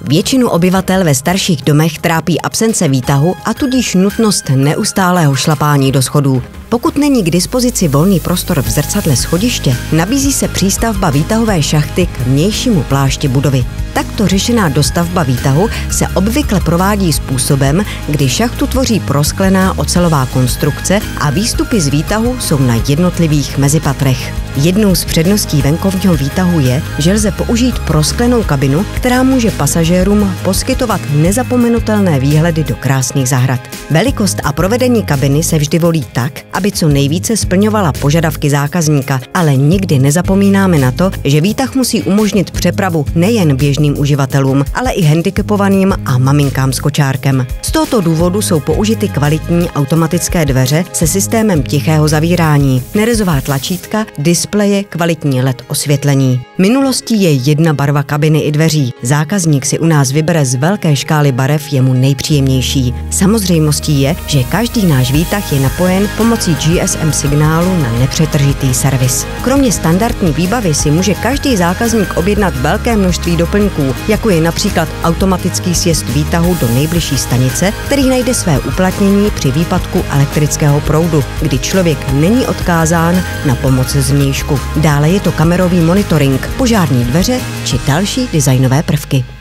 Většinu obyvatel ve starších domech trápí absence výtahu a tudíž nutnost neustálého šlapání do schodů. Pokud není k dispozici volný prostor v zrcadle schodiště, nabízí se přístavba výtahové šachty k vnějšímu plášti budovy. Takto řešená dostavba výtahu se obvykle provádí způsobem, kdy šachtu tvoří prosklená ocelová konstrukce a výstupy z výtahu jsou na jednotlivých mezipatrech. Jednou z předností venkovního výtahu je, že lze použít prosklenou kabinu, která může pasažérům poskytovat nezapomenutelné výhledy do krásných zahrad. Velikost a provedení kabiny se vždy volí tak, aby co nejvíce splňovala požadavky zákazníka, ale nikdy nezapomínáme na to, že výtah musí umožnit přepravu nejen běžným uživatelům, ale i handicapovaným a maminkám s kočárkem. Z tohoto důvodu jsou použity kvalitní automatické dveře se systémem tichého zavírání, nerezová tlačítka, displeje, kvalitní LED osvětlení. Minulostí je jedna barva kabiny i dveří. Zákazník si u nás vybere z velké škály barev jemu nejpříjemnější. Samozřejmostí je, že každý náš výtah je napojen pomocí GSM signálu na nepřetržitý servis. Kromě standardní výbavy si může každý zákazník objednat velké množství doplňků, jako je například automatický sjezd výtahu do nejbližší stanice, který najde své uplatnění při výpadku elektrického proudu, kdy člověk není odkázán na pomoc zvnějšku. Dále je to kamerový monitoring, požární dveře či další designové prvky.